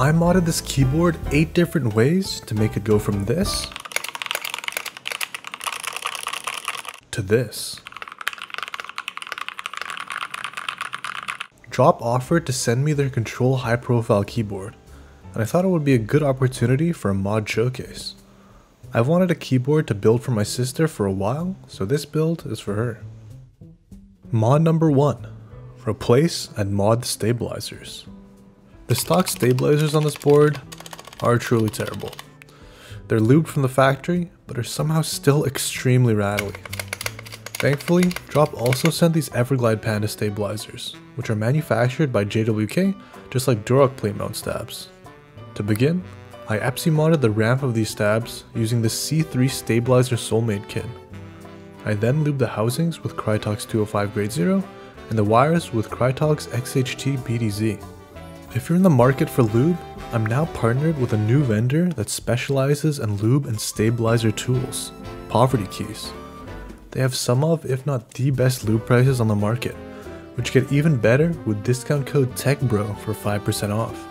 I modded this keyboard 8 different ways to make it go from this to this. Drop offered to send me their control high profile keyboard, and I thought it would be a good opportunity for a mod showcase. I've wanted a keyboard to build for my sister for a while, so this build is for her. Mod number 1. Replace and mod stabilizers. The stock stabilizers on this board are truly terrible. They're lubed from the factory, but are somehow still extremely rattly. Thankfully, Drop also sent these Everglide Panda stabilizers, which are manufactured by JWK just like Durock plate mount stabs. To begin, I Epsi modded the ramp of these stabs using the C3 Stabilizer Soulmate kit. I then lubed the housings with Krytox 205 Grade 0 and the wires with Krytox XHT BDZ. If you're in the market for lube, I'm now partnered with a new vendor that specializes in lube and stabilizer tools, PovertyKeys. They have some of, if not the best lube prices on the market, which get even better with discount code TECHBRO for 5% off.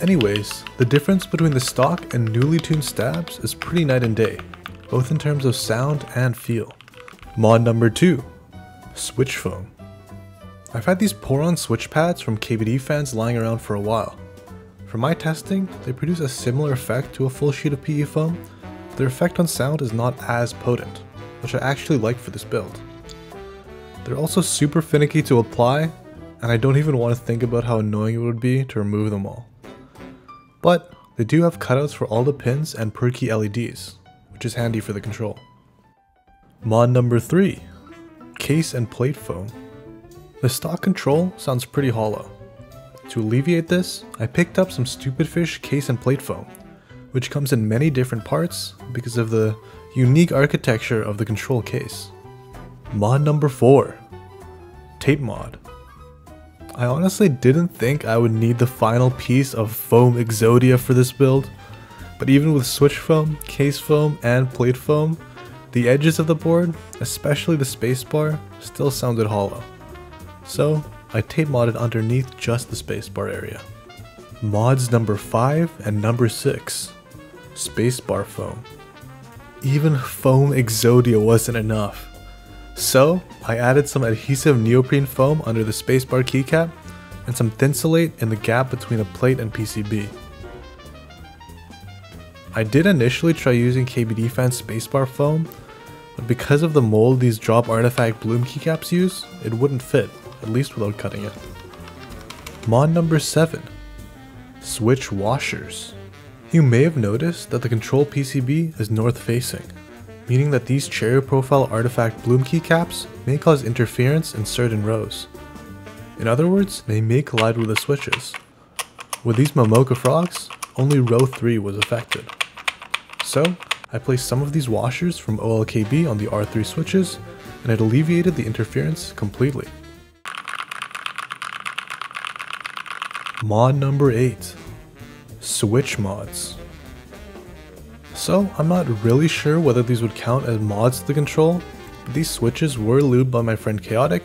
Anyways, the difference between the stock and newly tuned stabs is pretty night and day, both in terms of sound and feel. Mod number 2 Switch Foam. I've had these poron switch pads from KBDfans lying around for a while. For my testing, they produce a similar effect to a full sheet of PE foam, but their effect on sound is not as potent, which I actually like for this build. They're also super finicky to apply, and I don't even want to think about how annoying it would be to remove them all. But they do have cutouts for all the pins and per key LEDs, which is handy for the control. Mod number 3 Case and Plate Foam. The stock control sounds pretty hollow. To alleviate this, I picked up some StupidFish case and plate foam, which comes in many different parts because of the unique architecture of the control case. Mod number 4 Tape Mod. I honestly didn't think I would need the final piece of foam Exodia for this build, but even with switch foam, case foam, and plate foam, the edges of the board, especially the spacebar, still sounded hollow. So I tape modded underneath just the spacebar area. Mods number 5 and number 6 Spacebar foam. Even foam Exodia wasn't enough. So, I added some adhesive neoprene foam under the spacebar keycap and some Thinsulate in the gap between the plate and PCB. I did initially try using KBD fan spacebar foam, but because of the mold these drop artifact bloom keycaps use, it wouldn't fit, at least without cutting it. Mod number 7 Switch washers. You may have noticed that the control PCB is north facing, meaning that these cherry profile artifact bloom keycaps may cause interference in certain rows. In other words, they may collide with the switches. With these Momoka frogs, only row 3 was affected. So, I placed some of these washers from OLKB on the R3 switches, and it alleviated the interference completely. Mod number 8 Switch mods. So, I'm not really sure whether these would count as mods to the control, but these switches were lubed by my friend Chaotic,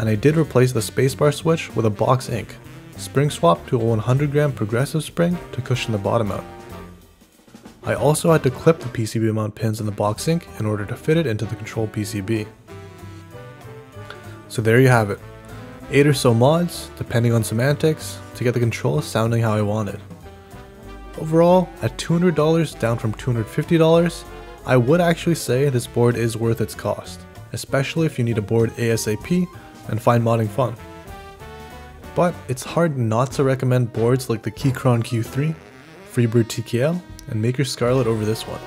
and I did replace the spacebar switch with a box ink, spring swap to a 100 gram progressive spring to cushion the bottom out. I also had to clip the PCB mount pins in the box ink in order to fit it into the control PCB. So there you have it. 8 or so mods, depending on semantics, to get the control sounding how I wanted. Overall, at $200 down from $250, I would actually say this board is worth its cost, especially if you need a board ASAP and find modding fun. But it's hard not to recommend boards like the Keychron Q3, Freebird TKL, and Maker Scarlet over this one,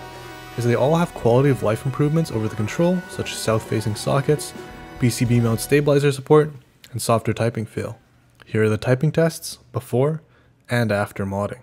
as they all have quality of life improvements over the control, such as south-facing sockets, PCB mount stabilizer support, and softer typing feel. Here are the typing tests before and after modding.